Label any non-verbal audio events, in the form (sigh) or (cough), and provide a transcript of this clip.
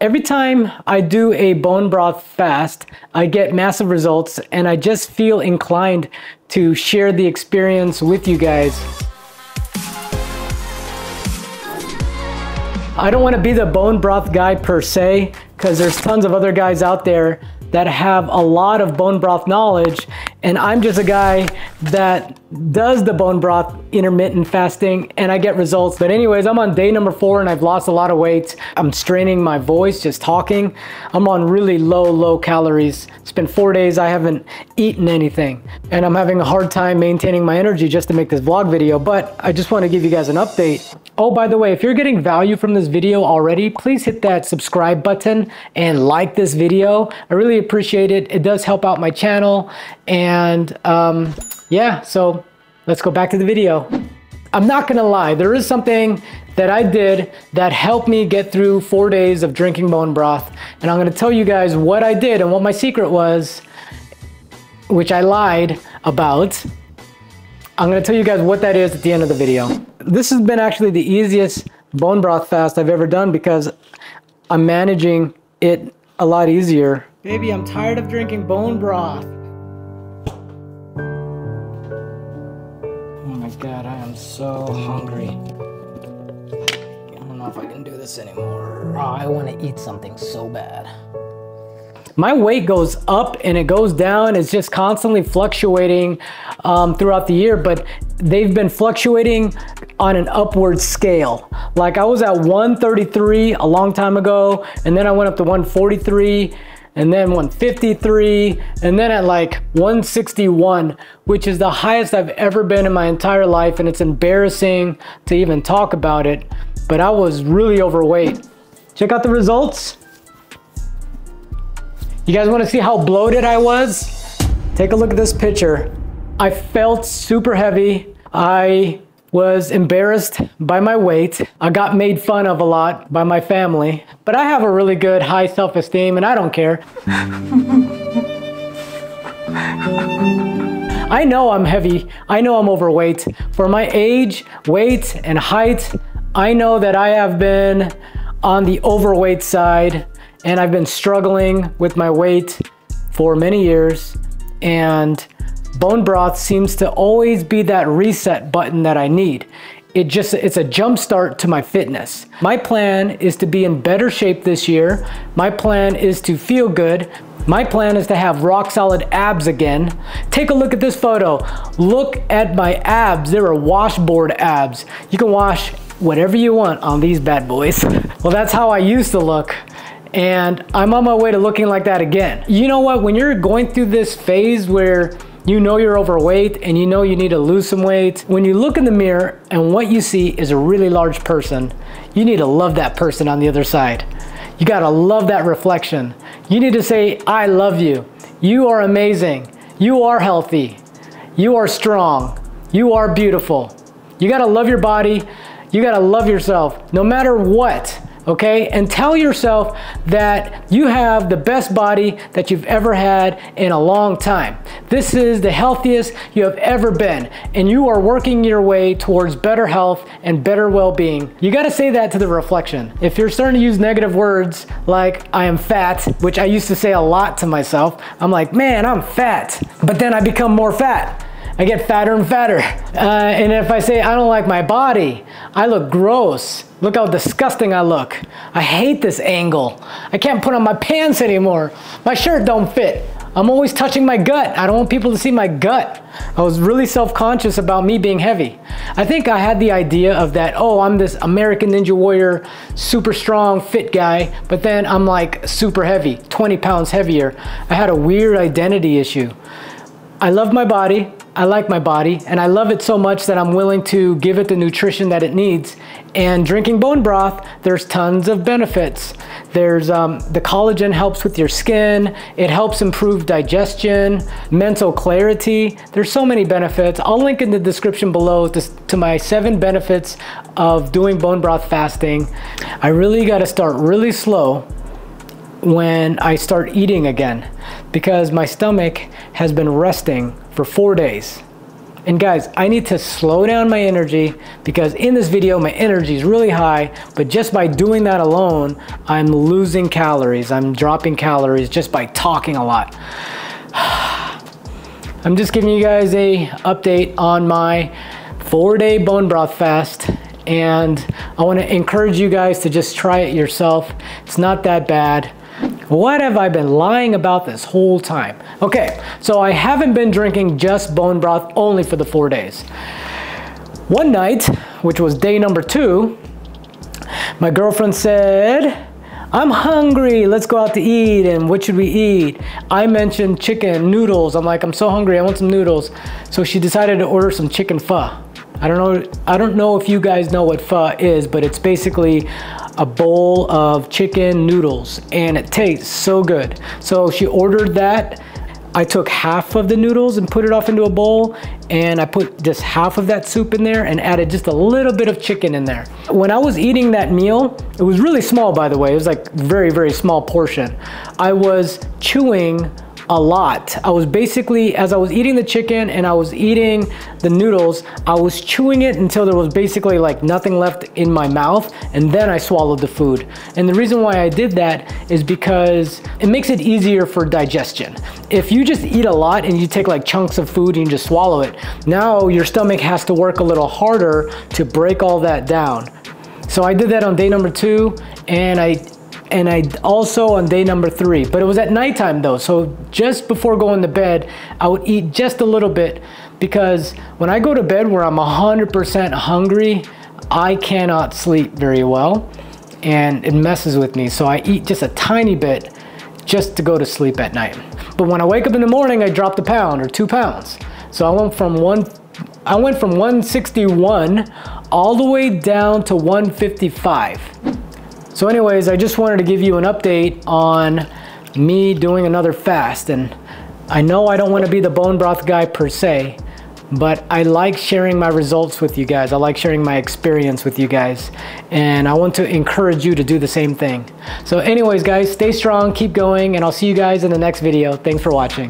Every time I do a bone broth fast, I get massive results and I just feel inclined to share the experience with you guys. I don't want to be the bone broth guy per se, because there's tons of other guys out there that have a lot of bone broth knowledge and I'm just a guy that does the bone broth intermittent fasting and I get results. But anyways, I'm on day number four and I've lost a lot of weight. I'm straining my voice just talking. I'm on really low, low calories. It's been four days, I haven't eaten anything. And I'm having a hard time maintaining my energy just to make this vlog video. But I just wanna give you guys an update. Oh, by the way, if you're getting value from this video already, please hit that subscribe button and like this video. I really appreciate it. It does help out my channel and um, yeah, so let's go back to the video. I'm not gonna lie, there is something that I did that helped me get through four days of drinking bone broth. And I'm gonna tell you guys what I did and what my secret was, which I lied about. I'm gonna tell you guys what that is at the end of the video. This has been actually the easiest bone broth fast I've ever done because I'm managing it a lot easier. Baby, I'm tired of drinking bone broth. Oh my god, I am so hungry. I don't know if I can do this anymore. Oh, I want to eat something so bad. My weight goes up and it goes down. It's just constantly fluctuating um, throughout the year, but they've been fluctuating on an upward scale. Like I was at 133 a long time ago, and then I went up to 143 and then 153, and then at like 161, which is the highest I've ever been in my entire life, and it's embarrassing to even talk about it, but I was really overweight. Check out the results. You guys wanna see how bloated I was? Take a look at this picture. I felt super heavy. I was embarrassed by my weight. I got made fun of a lot by my family, but I have a really good high self-esteem and I don't care. I know I'm heavy. I know I'm overweight. For my age, weight, and height, I know that I have been on the overweight side and I've been struggling with my weight for many years. And bone broth seems to always be that reset button that I need. It just, it's a jump start to my fitness. My plan is to be in better shape this year. My plan is to feel good. My plan is to have rock solid abs again. Take a look at this photo. Look at my abs. They are washboard abs. You can wash whatever you want on these bad boys. (laughs) well, that's how I used to look and I'm on my way to looking like that again. You know what, when you're going through this phase where you know you're overweight and you know you need to lose some weight. When you look in the mirror and what you see is a really large person, you need to love that person on the other side. You gotta love that reflection. You need to say, I love you. You are amazing. You are healthy. You are strong. You are beautiful. You gotta love your body. You gotta love yourself no matter what okay? And tell yourself that you have the best body that you've ever had in a long time. This is the healthiest you have ever been, and you are working your way towards better health and better well-being. You gotta say that to the reflection. If you're starting to use negative words like I am fat, which I used to say a lot to myself, I'm like, man, I'm fat. But then I become more fat. I get fatter and fatter. Uh, and if I say I don't like my body, I look gross. Look how disgusting I look. I hate this angle. I can't put on my pants anymore. My shirt don't fit. I'm always touching my gut. I don't want people to see my gut. I was really self-conscious about me being heavy. I think I had the idea of that, oh, I'm this American Ninja Warrior, super strong, fit guy, but then I'm like super heavy, 20 pounds heavier. I had a weird identity issue. I love my body. I like my body and I love it so much that I'm willing to give it the nutrition that it needs. And drinking bone broth, there's tons of benefits. There's um, the collagen helps with your skin. It helps improve digestion, mental clarity. There's so many benefits. I'll link in the description below to, to my seven benefits of doing bone broth fasting. I really got to start really slow when I start eating again because my stomach has been resting for four days. And guys, I need to slow down my energy because in this video, my energy is really high, but just by doing that alone, I'm losing calories. I'm dropping calories just by talking a lot. (sighs) I'm just giving you guys a update on my four day bone broth fast and I want to encourage you guys to just try it yourself. It's not that bad. What have I been lying about this whole time? Okay, so I haven't been drinking just bone broth only for the four days. One night, which was day number two, my girlfriend said, I'm hungry, let's go out to eat, and what should we eat? I mentioned chicken, noodles. I'm like, I'm so hungry, I want some noodles. So she decided to order some chicken pho. I don't know, I don't know if you guys know what pho is, but it's basically a bowl of chicken noodles and it tastes so good. So she ordered that. I took half of the noodles and put it off into a bowl and I put just half of that soup in there and added just a little bit of chicken in there. When I was eating that meal, it was really small by the way, it was like very, very small portion. I was chewing a lot. I was basically, as I was eating the chicken and I was eating the noodles, I was chewing it until there was basically like nothing left in my mouth and then I swallowed the food. And the reason why I did that is because it makes it easier for digestion. If you just eat a lot and you take like chunks of food and you just swallow it, now your stomach has to work a little harder to break all that down. So I did that on day number two and I and I also on day number three, but it was at nighttime though. So just before going to bed, I would eat just a little bit because when I go to bed where I'm 100% hungry, I cannot sleep very well and it messes with me. So I eat just a tiny bit just to go to sleep at night. But when I wake up in the morning, I dropped a pound or two pounds. So I went from one, I went from 161 all the way down to 155. So anyways, I just wanted to give you an update on me doing another fast. And I know I don't want to be the bone broth guy per se, but I like sharing my results with you guys. I like sharing my experience with you guys. And I want to encourage you to do the same thing. So anyways, guys, stay strong, keep going, and I'll see you guys in the next video. Thanks for watching.